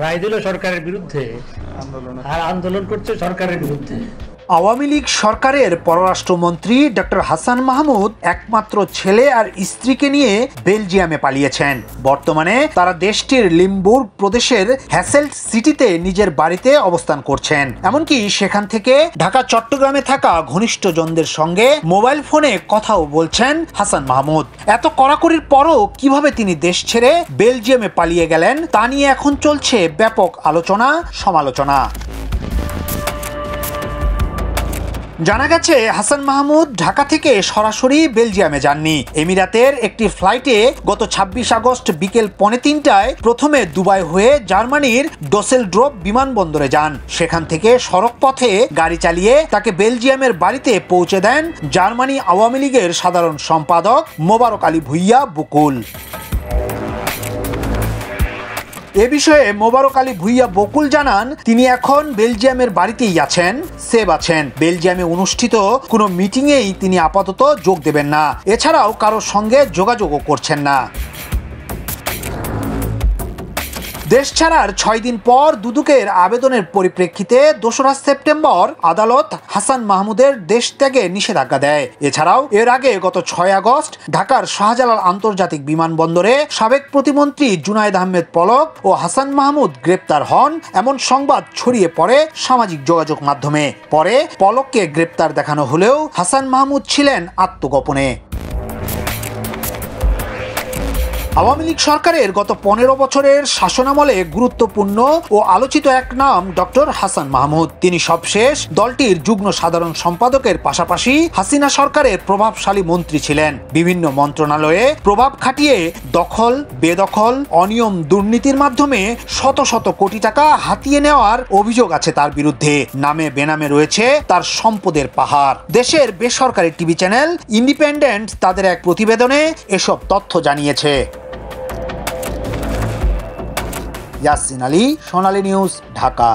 রায় দিল সরকারের বিরুদ্ধে আর আন্দোলন করছে সরকারের বিরুদ্ধে। আওয়ামী লীগ সরকারের পররাষ্ট্রমন্ত্রী ডক্টর হাসান মাহমুদ একমাত্র ছেলে আর স্ত্রীকে নিয়ে বেলজিয়ামে পালিয়েছেন। বর্তমানে তারা দেশটির লিমবুর্গ প্রদেশের হ্যাসেল্ট সিটিতে নিজের বাড়িতে অবস্থান করছেন। এমনকি সেখান থেকে ঢাকা, চট্টগ্রামে থাকা ঘনিষ্ঠজনদের সঙ্গে মোবাইল ফোনে কথাও বলছেন হাসান মাহমুদ। এত কড়াকড়ির পরও কীভাবে তিনি দেশ ছেড়ে বেলজিয়ামে পালিয়ে গেলেন, তা নিয়ে এখন চলছে ব্যাপক আলোচনা সমালোচনা জানা গেছে, হাসান মাহমুদ ঢাকা থেকে সরাসরি বেলজিয়ামে যাননি। এমিরাতের একটি ফ্লাইটে গত ২৬ আগস্ট বিকেল পনে তিনটায় প্রথমে দুবাই হয়ে জার্মানির ডোসেল ড্রপ বিমানবন্দরে যান। সেখান থেকে সড়ক পথে গাড়ি চালিয়ে তাকে বেলজিয়ামের বাড়িতে পৌঁছে দেন জার্মানি আওয়ামী লীগের সাধারণ সম্পাদক মোবারক আলী ভুইয়া বকুল। এ বিষয়ে মোবারক আলী ভুইয়া বকুল জানান, তিনি এখন বেলজিয়ামের বাড়িতেই আছেন সেব আছেন। বেলজিয়ামে অনুষ্ঠিত কোনো মিটিংয়েই তিনি আপাতত যোগ দেবেন না। এছাড়াও কারোর সঙ্গে যোগাযোগও করছেন না। দেশ ছাড়ার ছয় দিন পর দুদুকের আবেদনের পরিপ্রেক্ষিতে দোসরা সেপ্টেম্বর আদালত হাসান মাহমুদের দেশ ত্যাগে নিষেধাজ্ঞা দেয়। এছাড়াও এর আগে গত ছয় আগস্ট ঢাকার শাহজালাল আন্তর্জাতিক বিমানবন্দরে সাবেক প্রতিমন্ত্রী জুনায়দ আহমেদ পলক ও হাসান মাহমুদ গ্রেপ্তার হন এমন সংবাদ ছড়িয়ে পড়ে সামাজিক যোগাযোগ মাধ্যমে। পরে পলককে গ্রেপ্তার দেখানো হলেও হাসান মাহমুদ ছিলেন আত্মগোপনে। আওয়ামী লীগ সরকারের গত পনেরো বছরের শাসনামলে গুরুত্বপূর্ণ ও আলোচিত এক নাম ডক্টর হাসান মাহমুদ। তিনি সবশেষ দলটির যুগ্ম সাধারণ সম্পাদকের পাশাপাশি হাসিনা সরকারের প্রভাবশালী মন্ত্রী ছিলেন। বিভিন্ন মন্ত্রণালয়ে প্রভাব খাটিয়ে দখল, বেদখল, অনিয়ম দুর্নীতির মাধ্যমে শত শত কোটি টাকা হাতিয়ে নেওয়ার অভিযোগ আছে তার বিরুদ্ধে। নামে বেনামে রয়েছে তার সম্পদের পাহাড়। দেশের বেসরকারি টিভি চ্যানেল ইন্ডিপেন্ডেন্ট তাদের এক প্রতিবেদনে এসব তথ্য জানিয়েছে। ইয়াসিন আলী সোনালী নিউজ ঢাকা